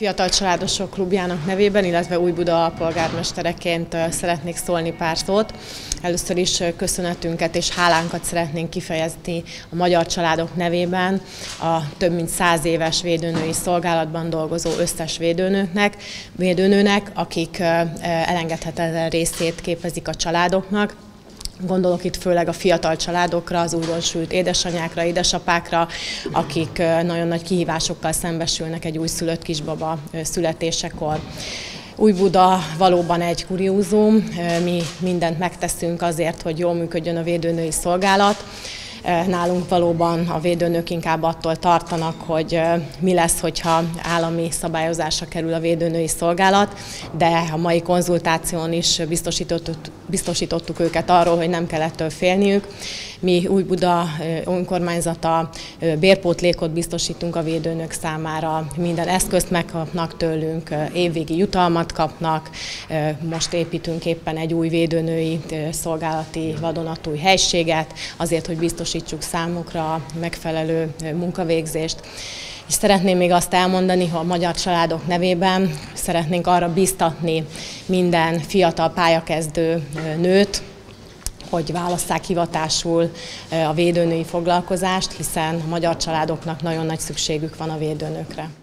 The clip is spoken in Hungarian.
Fiatal Családosok Klubjának nevében, illetve Új Buda alpolgármestereként szeretnék szólni pár szót. Először is köszönetünket és hálánkat szeretnénk kifejezni a magyar családok nevében a több mint száz éves védőnői szolgálatban dolgozó összes védőnőknek, védőnőnek, akik elengedhetetlen részét képezik a családoknak. Gondolok itt főleg a fiatal családokra, az újdonsült édesanyákra, édesapákra, akik nagyon nagy kihívásokkal szembesülnek egy újszülött kisbaba születésekor. Új Buda valóban egy kuriózum, mi mindent megteszünk azért, hogy jól működjön a védőnői szolgálat. Nálunk valóban a védőnök inkább attól tartanak, hogy mi lesz, hogyha állami szabályozásra kerül a védőnői szolgálat, de a mai konzultáción is biztosítottuk, biztosítottuk őket arról, hogy nem kell ettől félniük. Mi Új Buda önkormányzata bérpótlékot biztosítunk a védőnök számára, minden eszközt megkapnak tőlünk, évvégi jutalmat kapnak, most építünk éppen egy új védőnői szolgálati vadonatúj helységet, azért, hogy biztos biztosítsuk számukra megfelelő munkavégzést. És szeretném még azt elmondani, hogy a magyar családok nevében szeretnénk arra biztatni minden fiatal pályakezdő nőt, hogy válasszák hivatásul a védőnői foglalkozást, hiszen a magyar családoknak nagyon nagy szükségük van a védőnökre.